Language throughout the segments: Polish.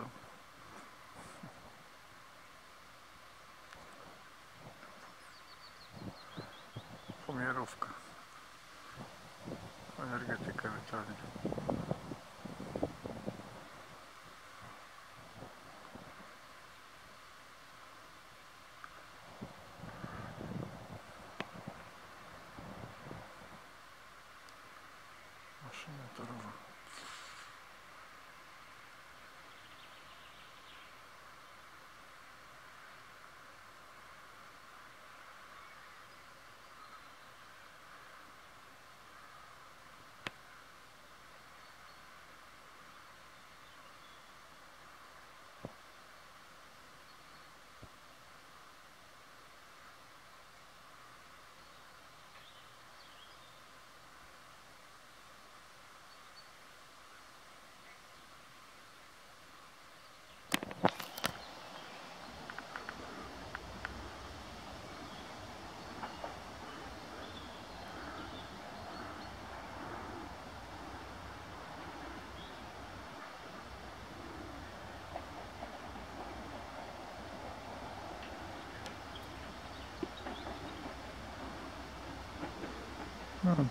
Pomierówka czy co? Pomierówka. Energetyka wiatrownia. Maszyna torowa.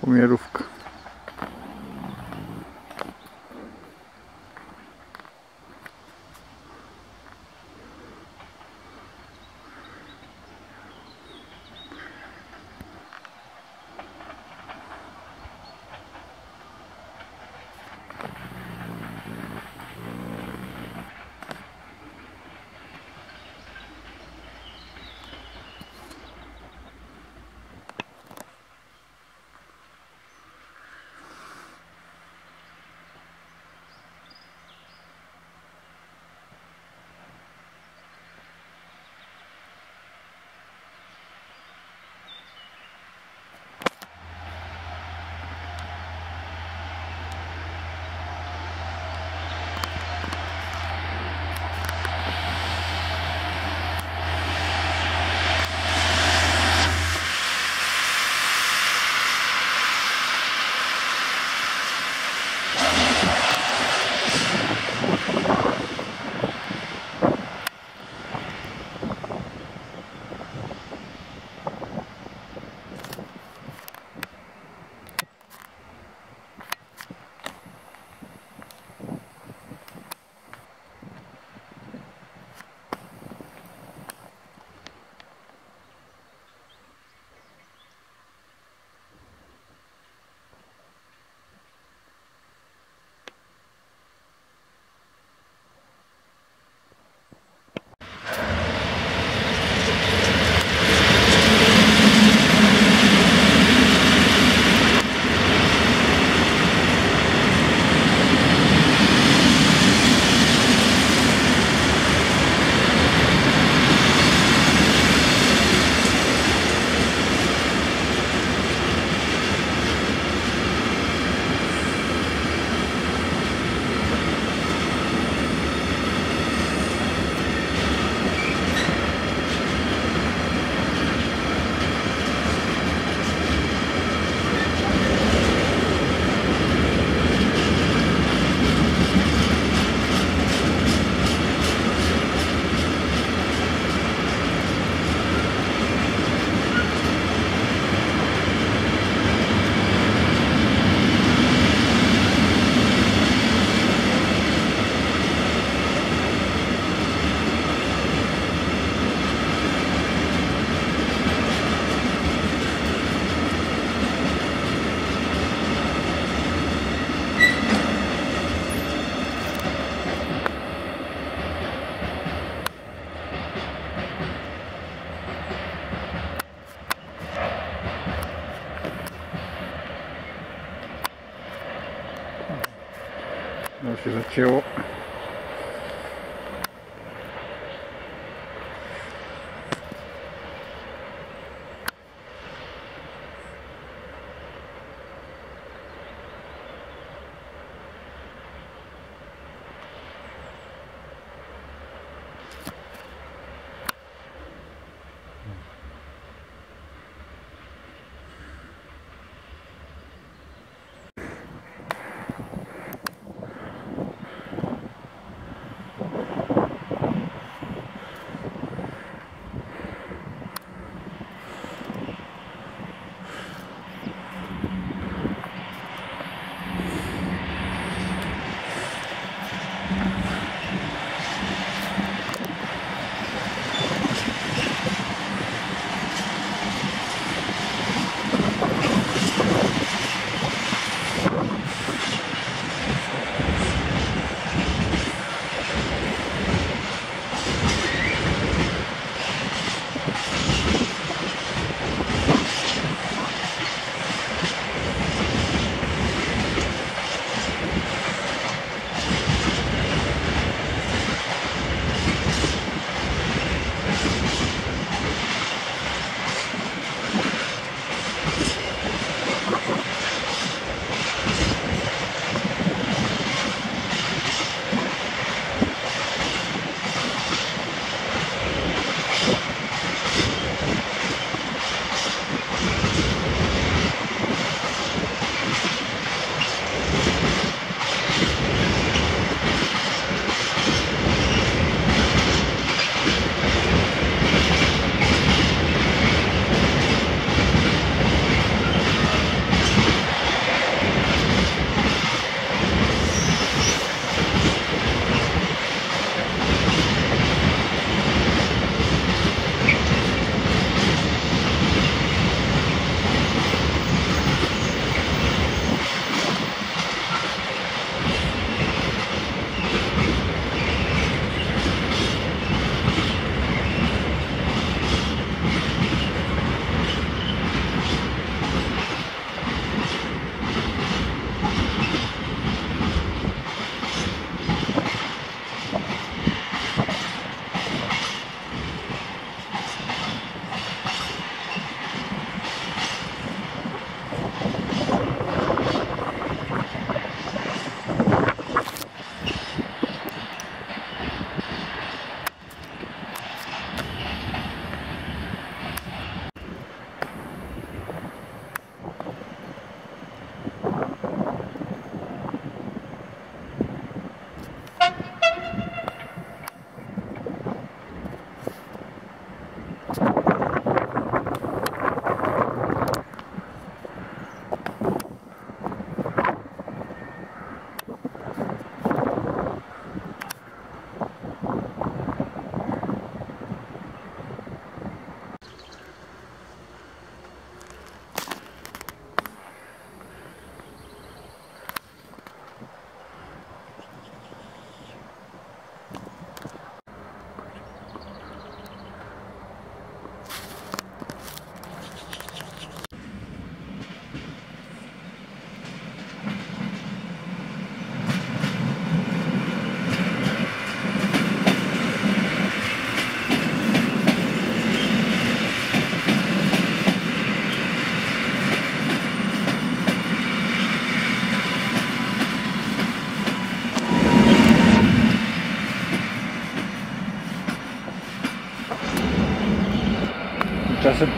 Pomierówka. No się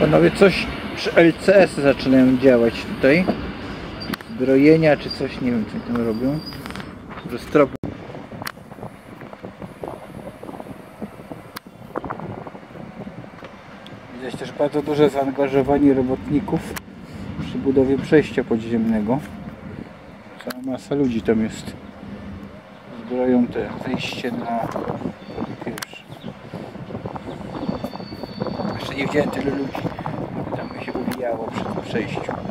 panowie coś przy LCS zaczynają działać tutaj. Zbrojenia czy coś, nie wiem co tam robią. Może strop. Widać też bardzo duże zaangażowanie robotników przy budowie przejścia podziemnego. Cała masa ludzi tam jest. Zbroją te zejście na pierwszy. Nie widziałem tylu ludzi. Tam się uwijało przy przejściu.